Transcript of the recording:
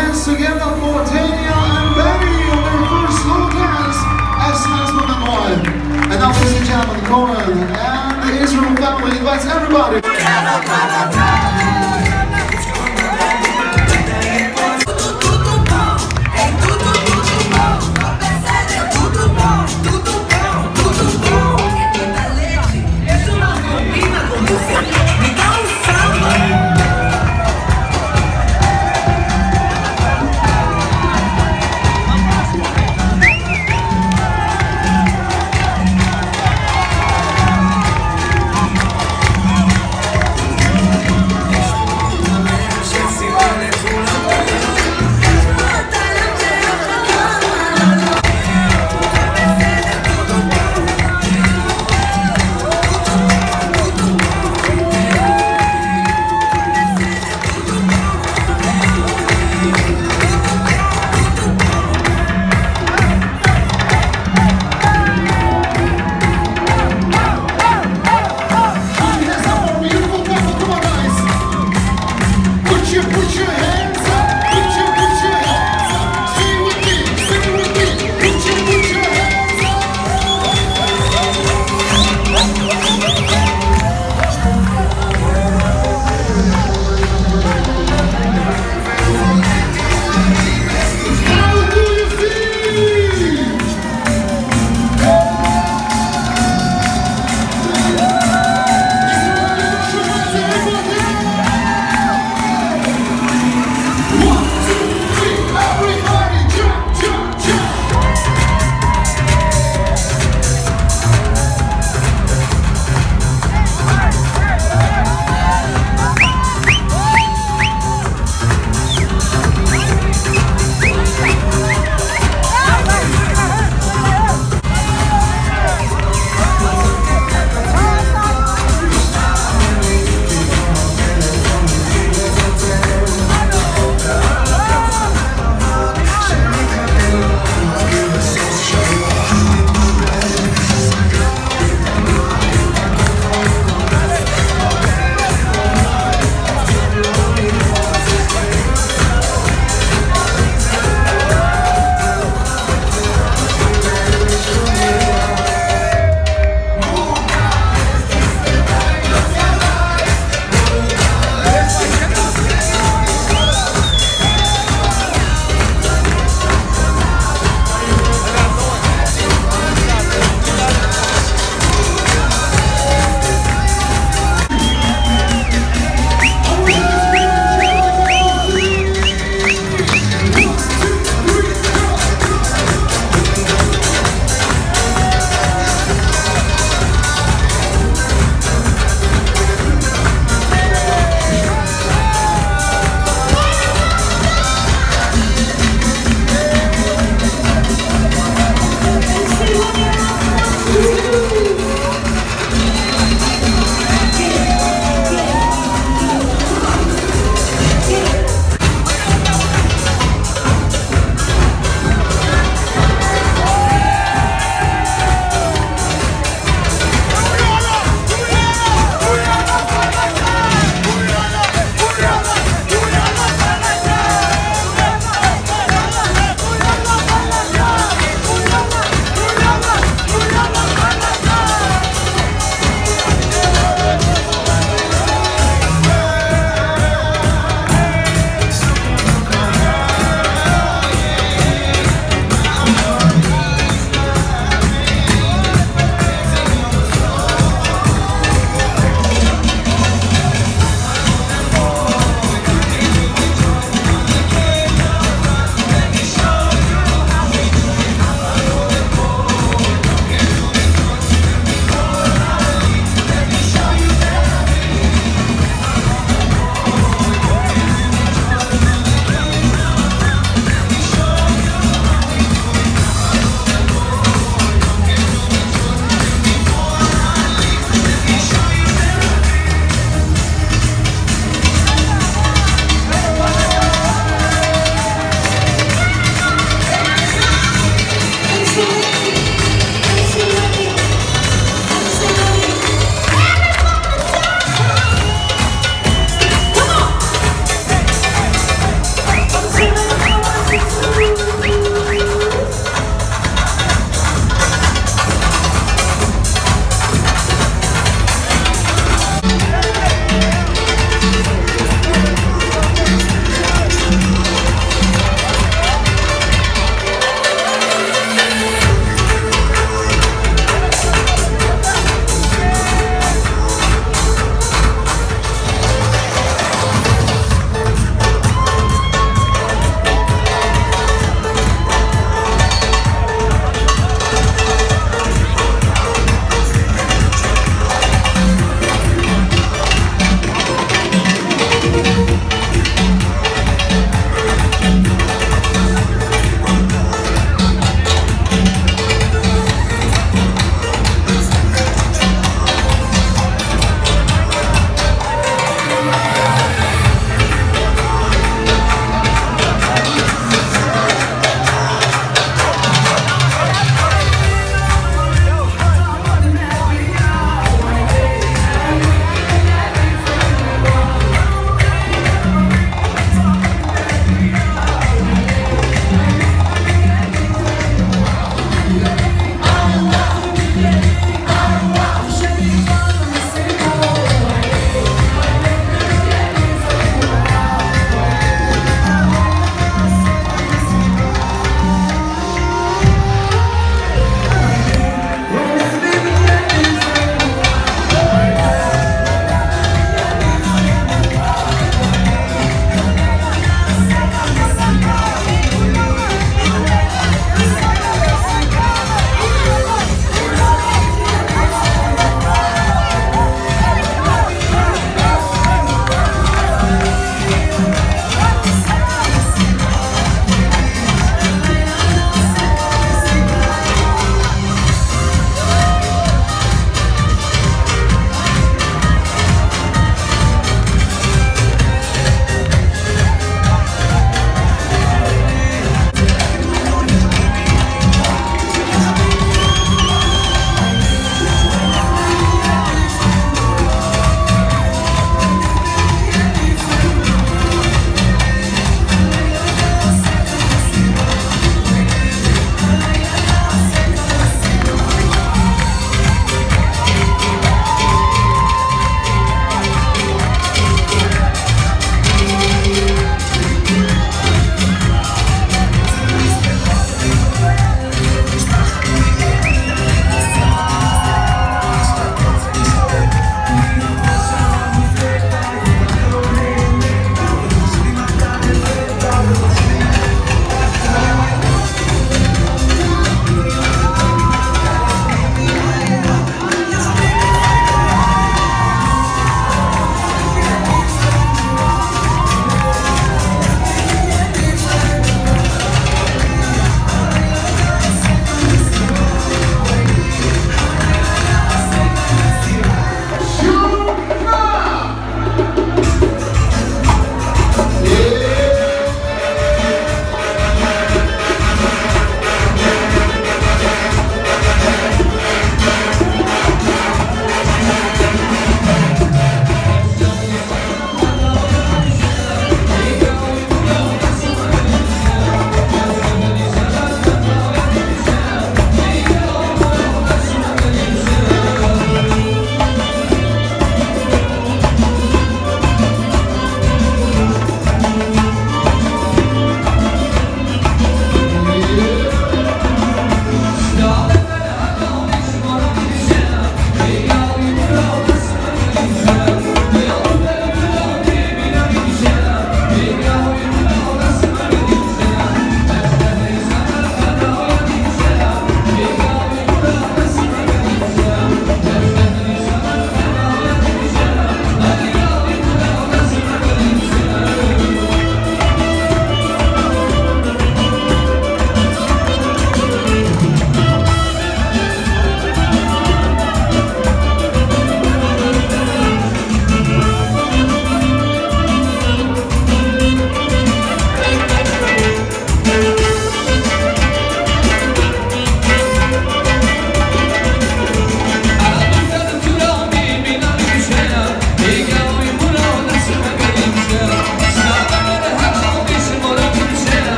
dance hands together for Tania and Benny on their first slow dance as husband and wife. And now ladies and gentlemen, Conan and the Israel family invites everybody.